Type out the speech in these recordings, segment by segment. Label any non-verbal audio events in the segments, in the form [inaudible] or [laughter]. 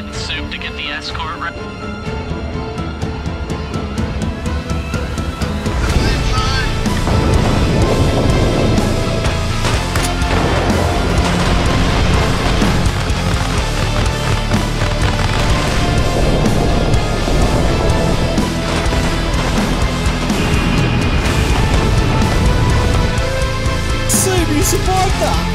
and Soup to get the escort survived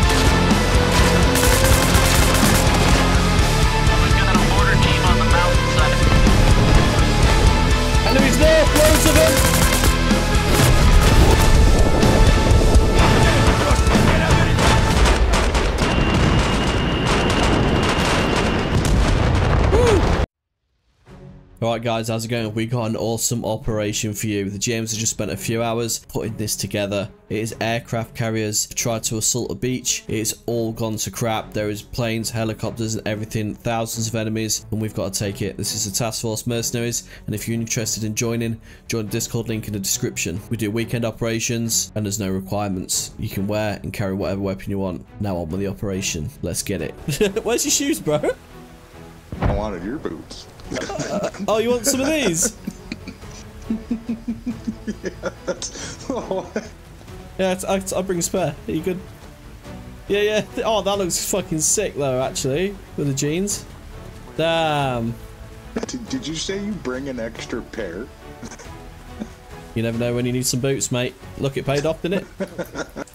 Alright guys, how's it going? We got an awesome operation for you. The James have just spent a few hours putting this together. It is aircraft carriers tried to assault a beach. It's all gone to crap. There is planes, helicopters and everything. Thousands of enemies and we've got to take it. This is the Task Force Mercenaries and if you're interested in joining, join the Discord link in the description. We do weekend operations and there's no requirements. You can wear and carry whatever weapon you want. Now on with the operation. Let's get it. [laughs] Where's your shoes, bro? I wanted your boots. Uh, oh, you want some of these? [laughs] Yeah, it's, I, I'll bring a spare. Are you good? Yeah, yeah. Oh, that looks fucking sick, though, actually, with the jeans. Damn. [laughs] did, did you say you bring an extra pair? You never know when you need some boots, mate. Look, it paid off, didn't it? [laughs]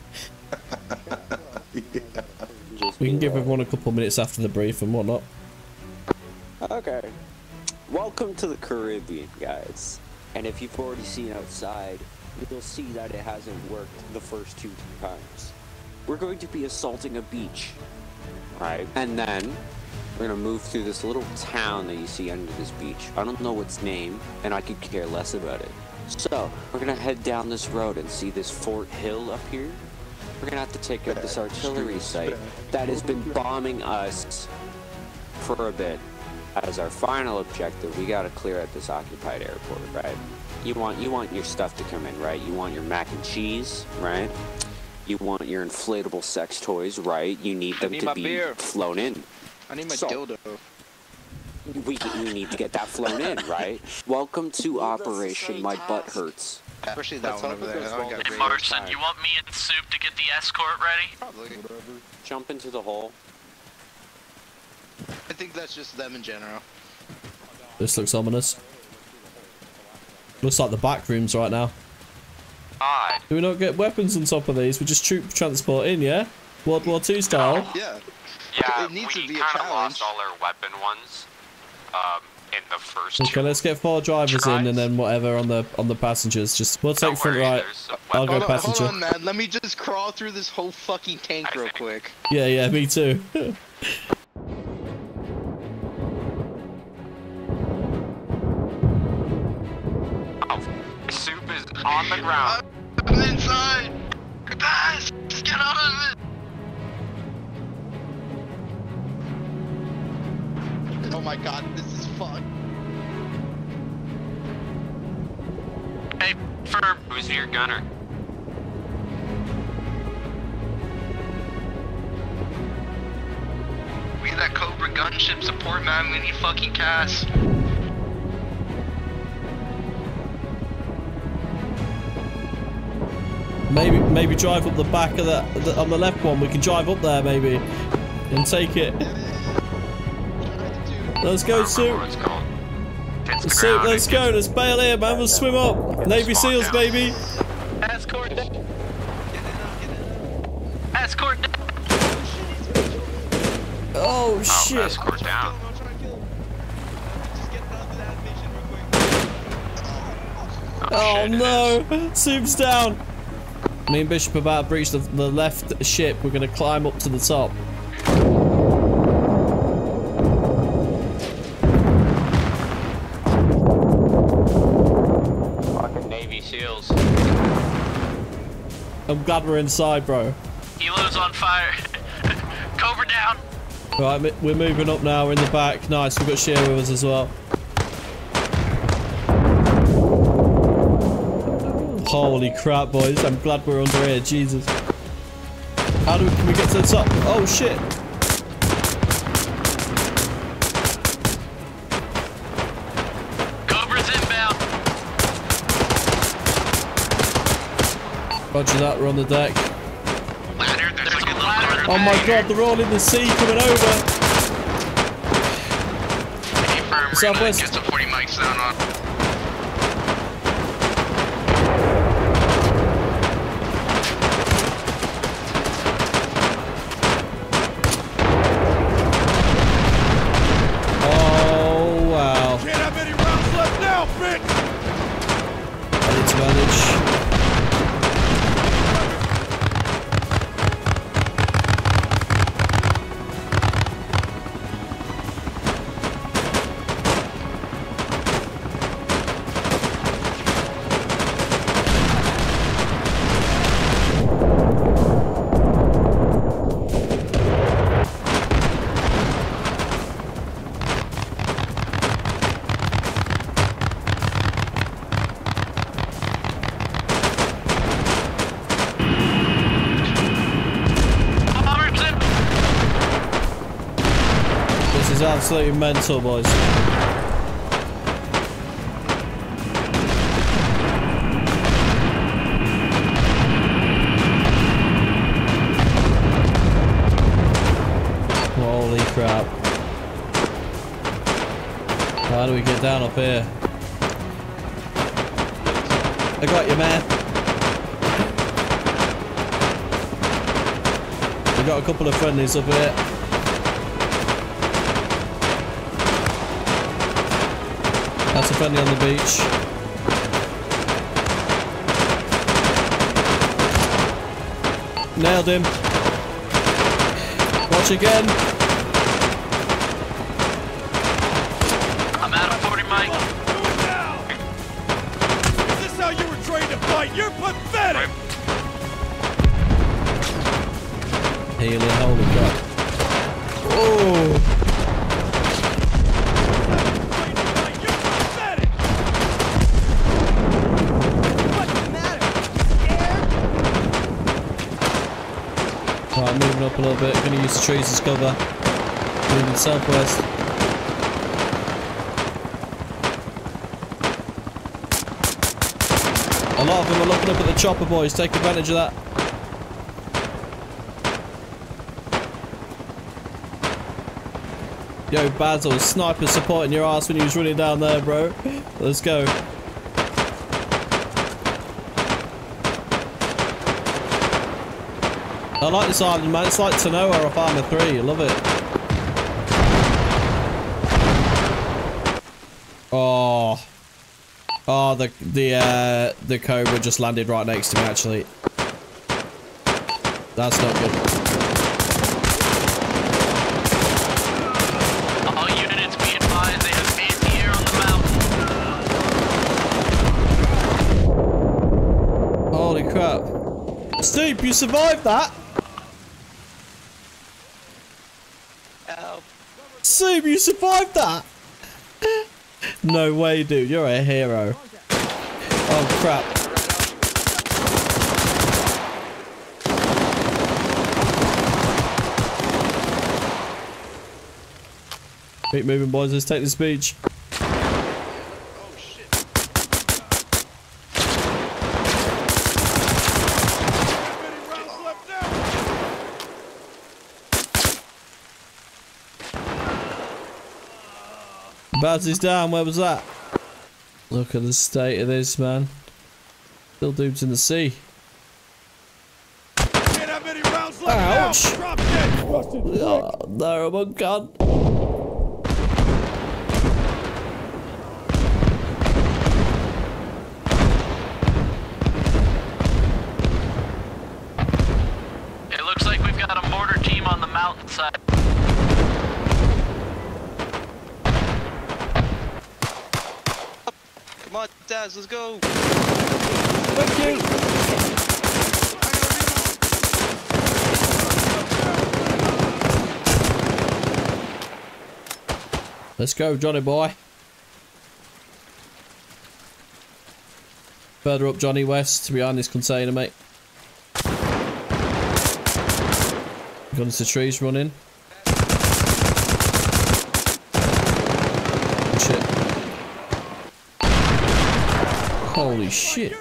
We can give everyone a couple minutes after the brief and whatnot. Okay. Welcome to the Caribbean, guys. And if you've already seen outside, you'll see that it hasn't worked the first two times. We're going to be assaulting a beach, right? And then we're gonna move through this little town that you see under this beach. I don't know its name, and I could care less about it. So we're gonna head down this road and see this Fort Hill up here. We're gonna have to take out this artillery site that has been bombing us for a bit as our final objective, we gotta clear out this occupied airport, right? You want you want your stuff to come in, right? You want your mac and cheese, right? You want your inflatable sex toys, right? You need them need to be beer. flown in. I need my So- dildo. We, we need to get that flown in, right? Welcome to Operation My Butt Hurts. Especially that one over there. That one got Hey, Marson, you want me and Soup to get the escort ready? Probably. Jump into the hole. I think that's just them in general. This looks ominous. Looks like the back rooms right now. Odd. Do we not get weapons on top of these? We just troop transport in, yeah? World War II style. Yeah. Yeah, It needs we to be a kind of challenge. lost all our weapon ones um, in the first Okay, two. let's get four drivers in and then whatever on the on the passengers. Just we'll take front right. I'll go Hold on, passenger. hold on, man. Let me just crawl through this whole fucking tank I real think- quick. Yeah, yeah, me too. [laughs] on the ground. I'm inside. Guys, just get out of it. Oh my god, this is fun. Hey, Ferb. Who's your gunner? We that Cobra gunship support, man. We need fucking cast. Maybe maybe drive up the back of that the, on the left one. We can drive up there maybe and take it. Let's go, I don't Soup. what it's called. Hits the Soup, let's go. Let's bail here, man. We'll swim up. Navy SEALs, baby. Escort down. Escort. Oh Oh, shit. escort down. Oh shit, oh, no. Soup's down. Me and Bishop are about to breach the, the left ship. We're gonna climb up to the top. Fucking Navy SEALs. I'm glad we're inside, bro. Helo's on fire. [laughs] Cobra down. Right, we're moving up now. We're in the back. Nice. We've got Shear with us as well. Holy crap, boys. I'm glad we're under here. Jesus. How do we, can we get to the top? Oh, shit. Cobra's inbound. Roger that. We're on the deck. Oh, my God. They're all in the sea coming over. Southwest. Get 40 mics down on. Absolutely mental, boys. Holy crap. How do we get down up here? I got you, man. We got a couple of friendlies up here. That's a friendly on the beach. Nailed him. Watch again. I'm out of 40 mic. Do it now! Is this how you were trained to fight? You're pathetic! Healing, holy crap. Oh, Trained to fight, You're pathetic! What's the matter? right, moving up a little bit. Gonna use the trees as cover. Moving southwest. A lot of them are looking up at the chopper, boys. Take advantage of that. Yo, Basil, sniper supporting your ass when you was running down there, bro. [laughs] Let's go. I like this island, man. It's like Tanoa off Arma 3. I love it. Oh. Oh, the the uh, the Cobra just landed right next to me, actually. That's not good. All units be advised they have anti-air on the mountain. Holy crap. Steve, you survived that? Steve, you survived that? no way, dude. You're a hero. Oh, crap. Keep moving, boys. Let's take this beach. Baz is down. Where was that? Look at the state of this, man. Still dudes in the sea. Can't have any rounds left Ouch. now! Drop dead! Rusted Oh, no, I'm on gun. It looks like we've got a mortar team on the mountainside. Come on, Daz, let's go. Thank you. Let's go, Johnny boy. Further up, Johnny West, behind this container, mate. Guns into trees running. Holy shit.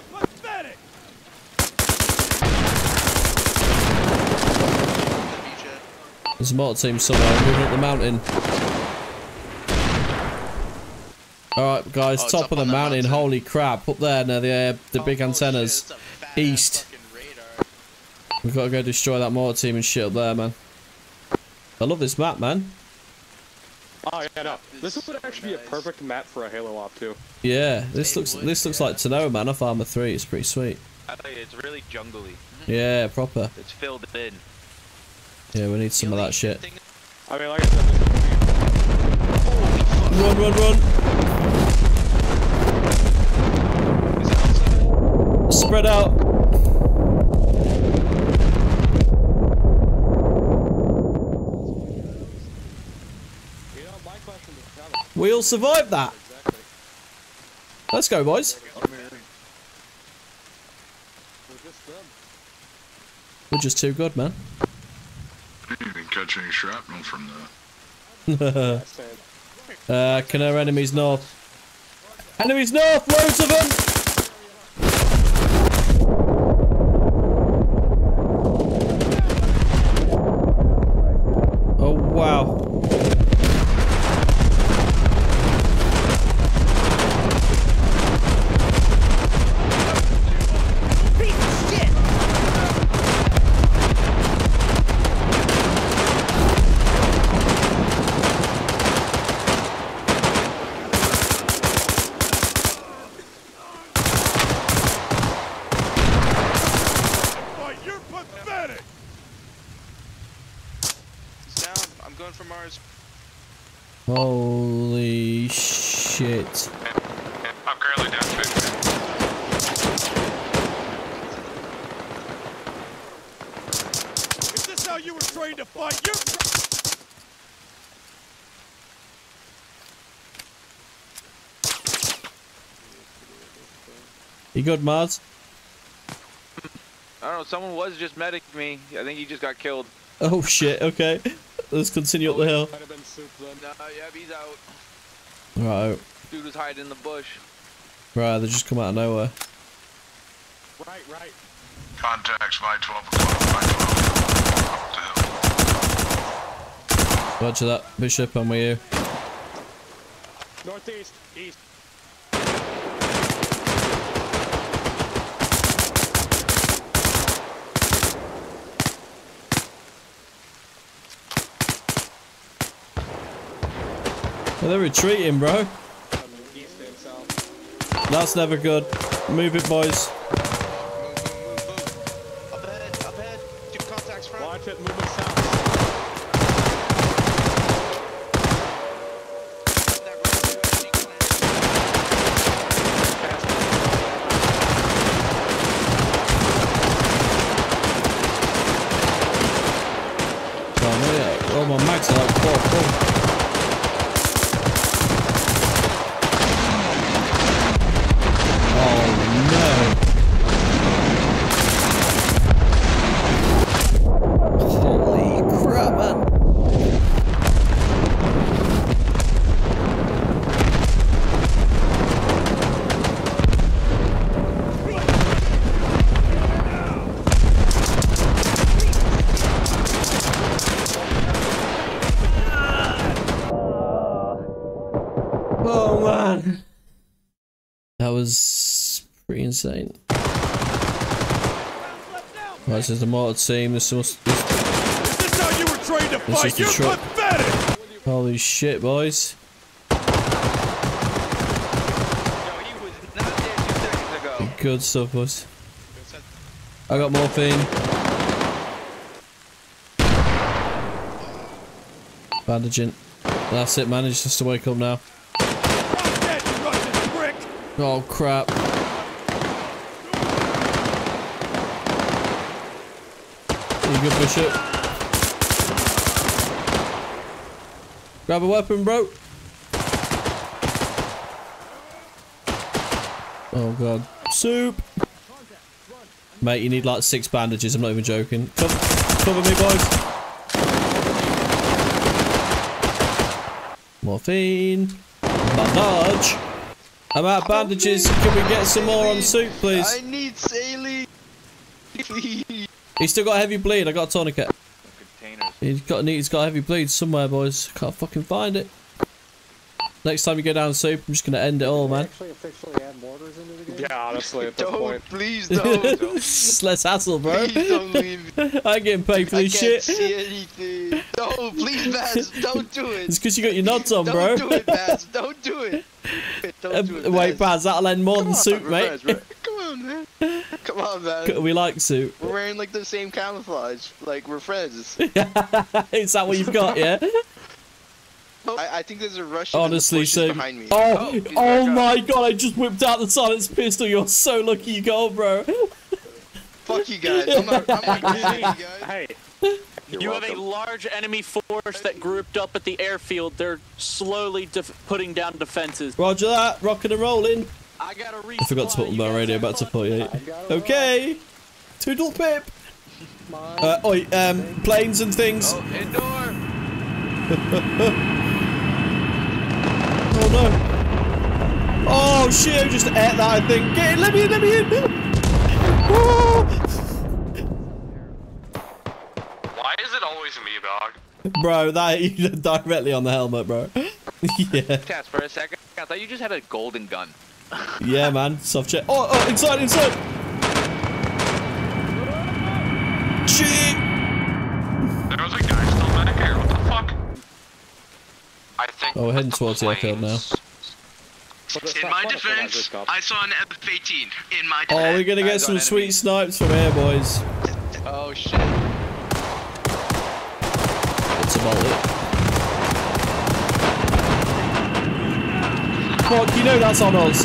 There's a mortar team somewhere moving up the mountain. Alright guys, oh, top, top of the, the mountain. mountain. holy crap. Up there near the, uh, the oh, big antennas. Shit, East. We've got to go destroy that mortar team and shit up there, man. I love this map, man. Oh yeah, no. This would actually be a perfect map for a Halo op too. Yeah, this looks this looks like Tanoa, man, off Arma 3. It's pretty sweet. I tell you, it's really jungly. Yeah, proper. It's filled in. Yeah, we need some of that shit. I mean, like I said, this would be Run, run, run! Spread out! you know, my question is kind of We all survived that! exactly. Let's go, boys. We're just them. We're just too good, man. You didn't catch any shrapnel from that. [laughs] Uh, can our enemies north? Enemies north! Loads of them! Oh, wow. Boy, you're pathetic! He's down. I'm going for Mars. Holy shit. I'm currently down to Is this how you were trained to fight? You're You good, Mars? I don't know, someone was just medic me. I think he just got killed. Oh shit, okay. Let's continue up the hill. might have been soup then. No, yeah, he's out. Right, Dude was hiding in the bush. right, they just come out of nowhere. Right, right. Contacts by 12 o'clock. By 12. Up the hill. Roger that. Bishop, I'm with you. Northeast, east. Well, they're retreating, bro. That's never good. Move it, boys. Move, move, move, move. Up ahead, up ahead. Two contacts front. Watch it moving south. That road, Oh, yeah. oh my mags are like full, full. Oh no. Holy crap, man. Oh man. That was pretty insane. Right, this is the mortar team. This must. This, Is this how you were trained to is fight? You're pathetic! holy shit, boys. No, he was not dead two seconds ago. Good stuff, boys. I got morphine. Bandaging. That's it, man. He just to wake up now. I'm dead, you Russian prick! Oh crap. You good, Bishop? Grab a weapon, bro. Oh god. Soup! Mate, you need like six bandages, I'm not even joking. Cover, cover me, boys. Morphine. Bandage. I'm out bandages. Can we get some more on soup, please? I need saline. Please. He's still got heavy bleed. I got a tourniquet. He's got he's got heavy bleed somewhere, boys. Can't fucking find it. Next time you go down soup, I'm just gonna end it all, man. Actually, add into the game. Yeah, honestly, at this Don't, point. please [laughs] don't. don't. Less hassle, bro. Please don't leave me. [laughs] I ain't getting paid for I this can't shit. see anything. No, please, Baz, [laughs] don't do it. It's because you got your nods on, Don't bro. do it, Baz. Don't do it. Don't do it, wait, Baz, that'll end more than on, soup, mate. Baz, bro. Come on, man. Come on, Baz. [laughs] we like suit. We're wearing like the same camouflage. Like we're friends. [laughs] Is that what you've got, yeah? Oh, I, I think there's a Russian Honestly, bushes so. behind me. Oh, oh, he's oh back up. my god! I just whipped out the silenced pistol. You're so lucky you got, bro. Fuck you guys. I'm not. I'm not kidding you guys. [laughs] Hey. You're you have a large enemy force that grouped up at the airfield. They're slowly def- putting down defenses. Roger that. Rocking and rolling. I got forgot to put my radio back to 48. Okay. Toodle pip. Uh, oi, um, planes and things. Oh, indoor. [laughs] Oh no. Oh shit, I just ate that, I think. Get in, let me in, let me in. [laughs] Why is it always me, dog? Bro, that hit [laughs] you directly on the helmet, bro. yeah. Tess, for a second, I thought you just had a golden gun. Yeah, man. Soft check. Oh, oh, inside, inside. Shit. There was a guy still back here. What the fuck? I think. Oh, we're heading towards the airfield now. In my fun if we're not defense. I saw an F-18. In my defense. Oh, we're gonna get some sweet enemy. snipes from here, boys. Oh shit. That's about it. Fuck, you know that's on us.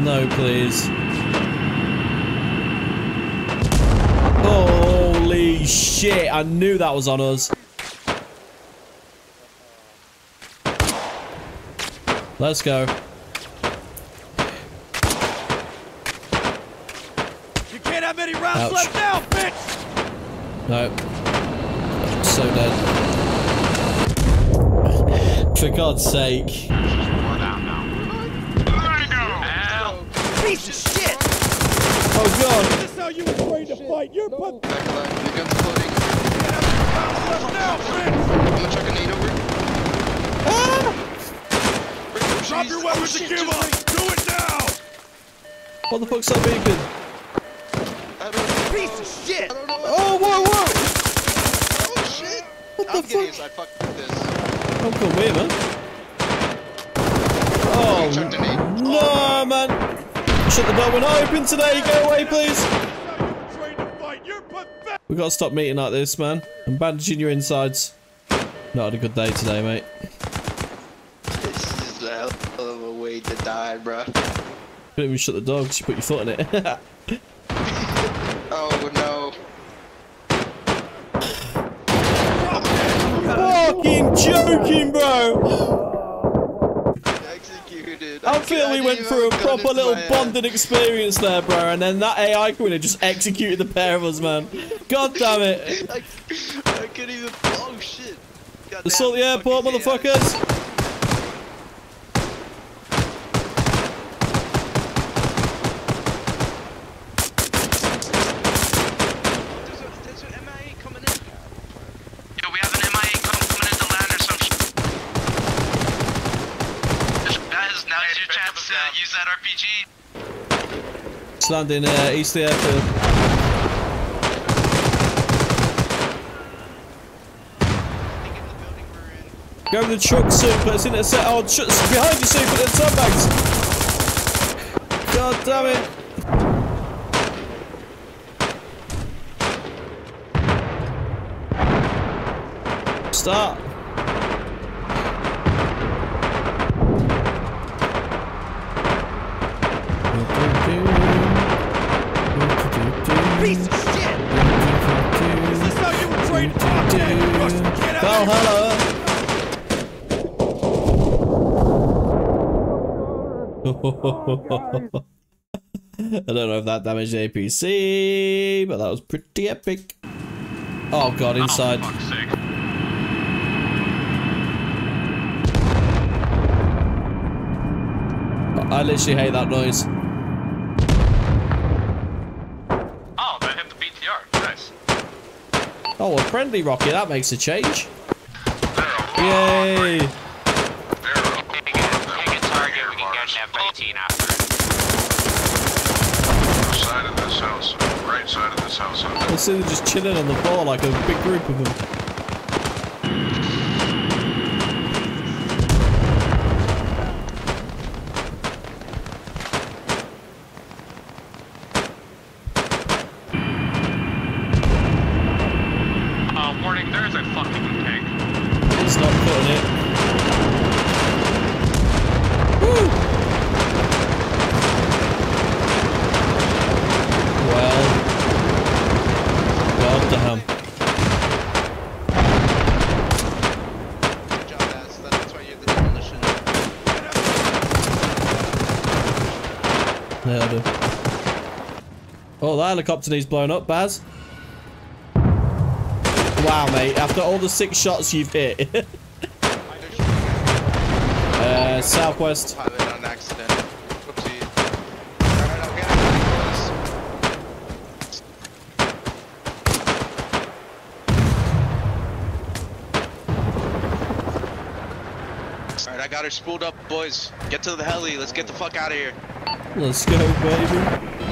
No, please. Holy shit, I knew that was on us. Let's go. You can't have many rounds Ouch. left now, bitch! No. So dead. For God's sake. We're down now. There you go. Piece of shit! Oh god. Is this how you were trained to fight? You're pathetic! Back left. The gun's floating. Rounds left now, bitch! I'm gonna chuck a nade over. Drop your weapons and give up! Do it now! What the fuck's that beacon? I don't know. Piece of shit! I don't know. Oh, whoa, whoa! Oh shit. What I'm the getting fuck? inside. Fuck this. Don't come here, man. Oh, Chucked a nade. no, man. Shut the door. We're not open today. Go away, please. This is how you were trained to fight! You're pathetic! we got to stop meeting like this, man. I'm bandaging your insides. Not had a good day today, mate. This is a hell of a way to die, bruh. Couldn't even shut the door because you put your foot in it. [laughs] Oh no. Fucking joking, bro. Executed. I feel we went through a proper little bonding experience there, bro, and then that AI queen had just executed the pair of us, man. God damn it. I, [laughs] I couldn't even. Oh shit. Assault the airport, motherfuckers. There's a, there's an Mi-8 coming in. Yo, we have an Mi-8 com- coming into land or some shit. Guys, now's your chance to use that RPG. It's landing uh, east of the airfield. Go to the truck, soup. Let's intercept. Oh, sh- behind you, at the sandbags. God damn it. Start. Piece of shit! Is this how you were trained to fight? Yeah, you Russian! You can't have don't know if that damaged the APC, but that was pretty epic. Oh god, inside. Oh. I literally hate that noise. Oh, a friendly rocket, that makes a change. Yay! Zero. target, we can get an F-18 after Side of this house. Right side of this house. I see them just chilling on the floor like a big group of them. Uh, warning, there's a fucking tank. It's not cutting it. Woo! Well, god damn. Good job, Baz. That's why you're the demolition. Nailed him. Oh, that helicopter needs blown up, Baz. Wow, mate. After all the six shots you've hit. [laughs] uh, southwest. Pilot on accident. Whoopsie. Alright, I'll get it. Alright, I got her spooled up, boys. Get to the heli. Let's get the fuck out of here. Let's go, baby.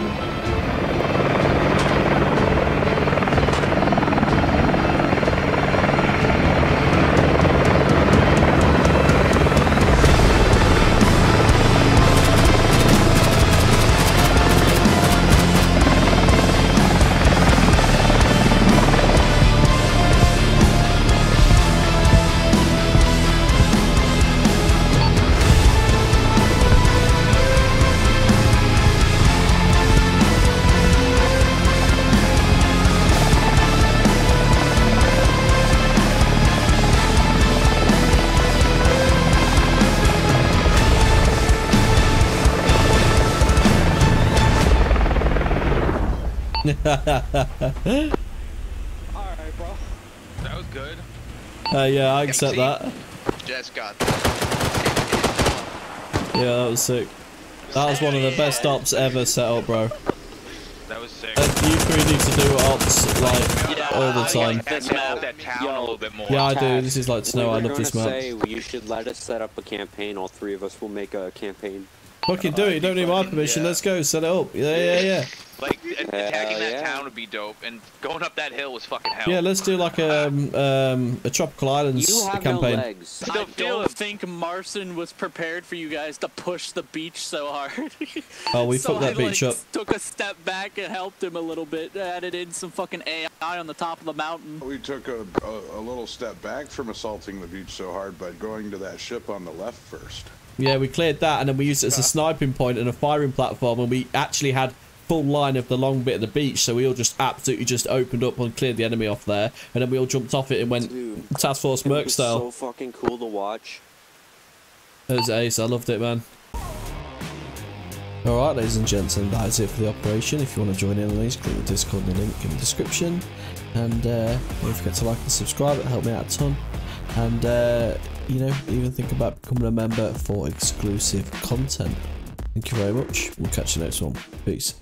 Alright, bro. That was good. Uh, yeah, I accept that. Just got Yeah, that was sick. That was one of the best ops ever set up, bro. That was sick. Uh, you three need to do ops like Yeah, all the time. like this That, map. that town Yo. a little bit more. Yeah, I do. This is like Tanoa we I love this gonna map. say you should let us set up a campaign. All three of us will make a campaign. Fucking do it. You don't need my permission. yeah. Let's go. Set it up. Yeah, yeah, yeah. Like attacking that yeah. town would be dope, and going up that hill was fucking hell. Yeah, let's do like a um, um, a tropical islands You have campaign. no legs. I don't feeling- think Marson was prepared for you guys to push the beach so hard. Oh, we [laughs] so fucked that I, beach like, up. Took a step back and helped him a little bit. Added in some fucking AI on the top of the mountain. We took a, a, a little step back from assaulting the beach so hard by going to that ship on the left first. Yeah, we cleared that, and then we used it as a sniping point and a firing platform, and we actually had full line of the long bit of the beach, so we all just absolutely just opened up and cleared the enemy off there, and then we all jumped off it and went Dude, Task Force Merc style. so fucking cool to watch. It was ace. I loved it, man. Alright, ladies and gents, and that is it for the operation. If you want to join in on these, click the Discord the link in the description. And uh, don't forget to like and subscribe, it helped me out a ton. And, uh, you know, even think about becoming a member for exclusive content. Thank you very much. We'll catch you next one. Peace.